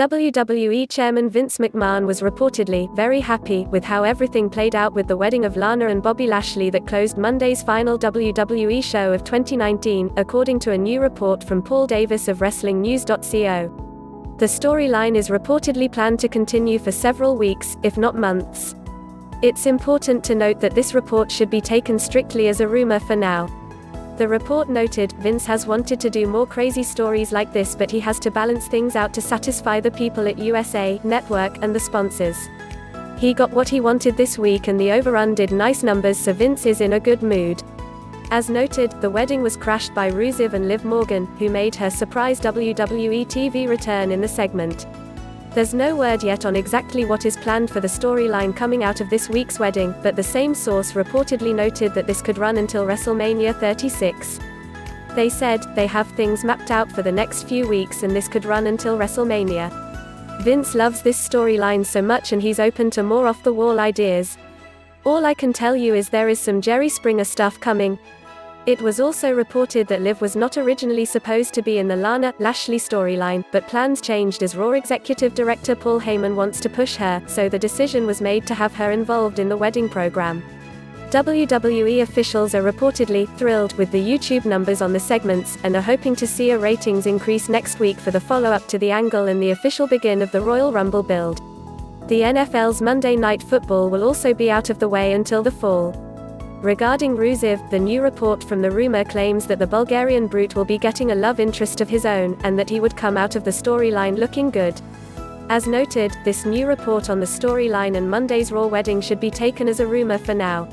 WWE Chairman Vince McMahon was reportedly very happy with how everything played out with the wedding of Lana and Bobby Lashley that closed Monday's final WWE show of 2019, according to a new report from Paul Davis of WrestlingNews.co. The storyline is reportedly planned to continue for several weeks, if not months. It's important to note that this report should be taken strictly as a rumor for now. The report noted, Vince has wanted to do more crazy stories like this but he has to balance things out to satisfy the people at USA, Network, and the sponsors. He got what he wanted this week and the overrun did nice numbers so Vince is in a good mood. As noted, the wedding was crashed by Rusev and Liv Morgan, who made her surprise WWE TV return in the segment. There's no word yet on exactly what is planned for the storyline coming out of this week's wedding, but the same source reportedly noted that this could run until WrestleMania 36. They said, they have things mapped out for the next few weeks and this could run until WrestleMania. Vince loves this storyline so much and he's open to more off the wall ideas. All I can tell you is there is some Jerry Springer stuff coming, it was also reported that Liv was not originally supposed to be in the Lana Lashley storyline, but plans changed as Raw executive director Paul Heyman wants to push her, so the decision was made to have her involved in the wedding program. WWE officials are reportedly thrilled with the YouTube numbers on the segments and are hoping to see a ratings increase next week for the follow up to the angle and the official begin of the Royal Rumble build. The NFL's Monday Night Football will also be out of the way until the fall. Regarding Rusev, the new report from the rumor claims that the Bulgarian brute will be getting a love interest of his own, and that he would come out of the storyline looking good. As noted, this new report on the storyline and Monday's Raw wedding should be taken as a rumor for now.